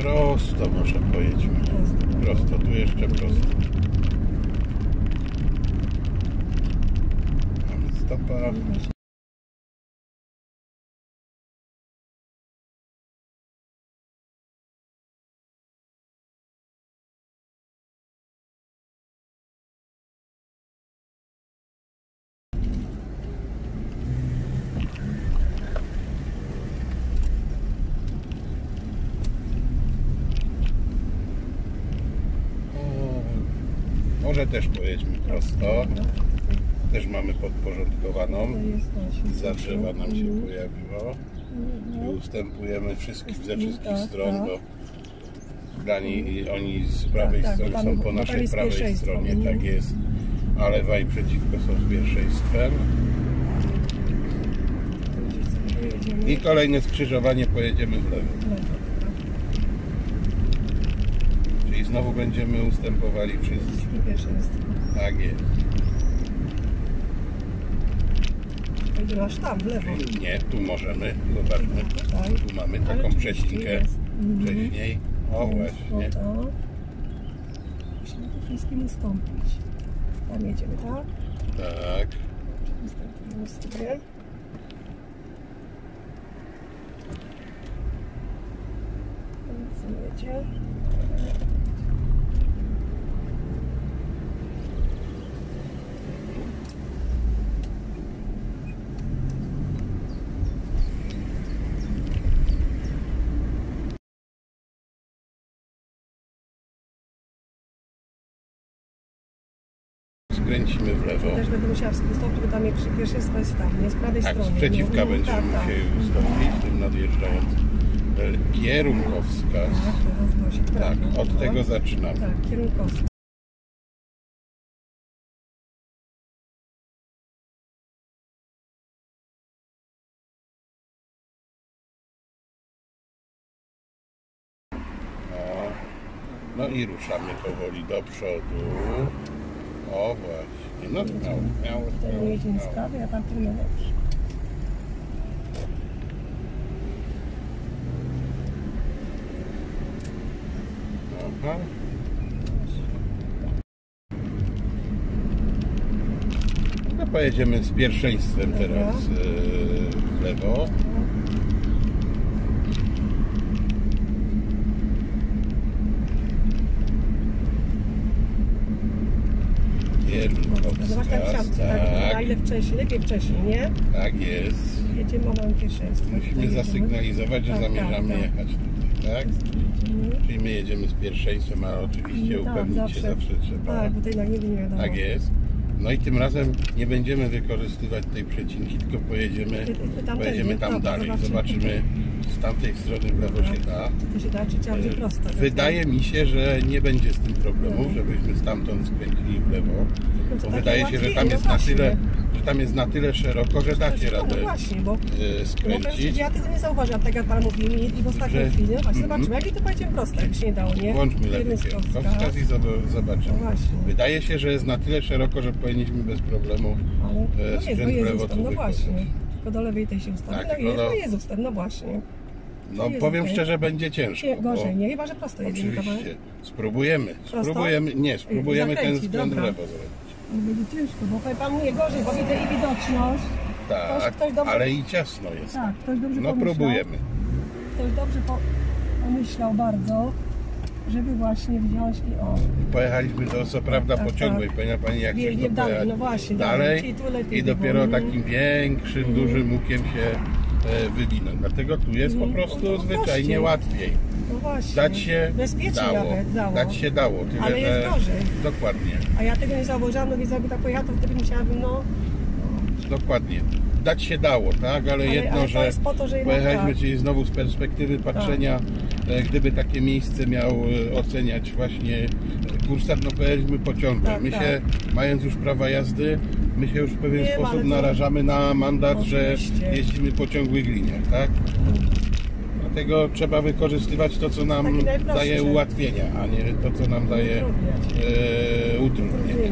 Prosto może pojedźmy. Prosto, tu jeszcze prosto. Mamy stopa. O, Może też pojedźmy prosto. Też mamy podporządkowaną. To jest właśnie. Za drzewa nam się Mhm. pojawiło. I Mhm. ustępujemy wszystkich, ze wszystkich Tak, stron, tak. bo brani i oni z prawej tak, strony są po naszej prawej stronie, tak jest. A lewa i przeciwko są z pierwszeństwem. I kolejne skrzyżowanie pojedziemy w lewo. Lewo. Czyli znowu będziemy ustępowali wszyscy. Wszystkie pierwszeństwo. Tak jest. Będziemy aż tam, w lewo. Nie, tu możemy, zobaczmy. Tutaj. Tu mamy Ale taką przecinkę jest. Mhm. wcześniej. O właśnie. To. Musimy tu wszystkim ustąpić. Tam jedziemy, tak? Tak. Ustępujemy sobie. Jedzie? Skręcimy w lewo. Też będę musiała wstąpić, bo tam jak pierwszeństwo jest tam, nie z prawej Tak, strony. z przeciwka nie? będziemy tak, tak. musieli ustąpić, tym nadjeżdżając. E, Kierunkowskaz. Tak, w Tak, prawo. od tego zaczynamy. Tak, kierunkowski. O. No i ruszamy powoli do przodu. O właśnie. No miało, miało, miało, z miało. prawej, a tamten na lewo. Aha. No pojedziemy z pierwszeństwem teraz e, w lewo. Zobacz, tak Kierunkowskaz, chciałam, tak, tak, ile wcześniej, lepiej wcześniej, nie? tak jest. Jedziemy, mamy pierwszeństwo. Musimy zasygnalizować, że Tak, zamierzamy tak, tak. jechać tutaj, tak? Mhm. Czyli my jedziemy z pierwszeństwem, ale oczywiście Tak, upewnić się zawsze trzeba. Tak, bo tutaj na nie wiadomo. Tak jest. No i tym razem nie będziemy wykorzystywać tej przecinki, tylko pojedziemy, tam pojedziemy tam dalej. zobaczymy. Z tamtej strony w lewo się da. To się da, czy trzeba będzie prosto? tak? Wydaje mi się, że nie będzie z tym problemów, No. żebyśmy stamtąd skręcili w lewo. Bo wydaje się, że tam jest na tyle, że tam jest na tyle szeroko, że dacie No radę właśnie, bo e, no ci, skręcić. ja tego nie zauważyłam, tak jak Pan mówi mi i w ostatniej Że- chwili. No właśnie, Mhm. zobaczymy, jak i to pojedziemy prosto, jak się nie dało, nie? Włączmy lewy kierunkowskaz i zob- zobaczymy. No. Wydaje się, że jest na tyle szeroko, że powinniśmy bez problemu Ale e, no jest, skręt bo w jest lewo tu no właśnie. Tylko do lewej tej się ustawi. Tak, no no jest ustęp, no właśnie. No powiem okej. szczerze, będzie ciężko. Nie, gorzej, nie? Chyba, że prosto jedziemy. Oczywiście. Spróbujemy. Prosto? Spróbujemy. Nie, spróbujemy ten zakręcić, skręt w lewo zrobić. Nie będzie ciężko, bo powiem Pan nie gorzej, bo widzę i widoczność. Tak, Ktoś- ktoś dobrze- ale i ciasno jest. Tak, ktoś dobrze No pomyślał. próbujemy. Ktoś dobrze po, pomyślał bardzo, żeby właśnie wziąć i o. Pojechaliśmy do co prawda Tak, po ciągłej, tak. pamięta Pani jak Nie, chcesz dalej, pojechać no właśnie, dalej tu lepiej i dopiero było. takim większym, dużym łukiem się e, wywinąć. Dlatego tu jest po prostu No, zwyczajnie łatwiej. No właśnie. Dać się Bezpiecznie dało. nawet dało. Dać się dało, tyle Ale jest że... gorzej. Dokładnie, A ja tego nie zauważyłam, no więc jakby tak pojechała, to wtedy musiałabym, no... dokładnie. Dać się dało, tak? Ale, Ale- jedno, ale że po to, że pojechaliśmy, tak. czyli znowu z perspektywy patrzenia, e, gdyby takie miejsce miał e, oceniać właśnie e, kursant, no pojechaliśmy pociągiem. Tak, my tak. się, mając już prawa jazdy, my się już w pewien Wiem, sposób to- narażamy na mandat, że Oczywiście. jeździmy po ciągłych liniach, tak? Dlatego trzeba wykorzystywać to, co nam daje ułatwienia, a nie to, co nam daje e. Utrudnienia.